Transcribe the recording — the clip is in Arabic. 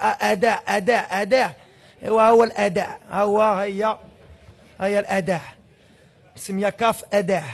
أداء أداء أداء. إيوه، هو الأداء. هو هي هي الأداء. سمية كاف أداء.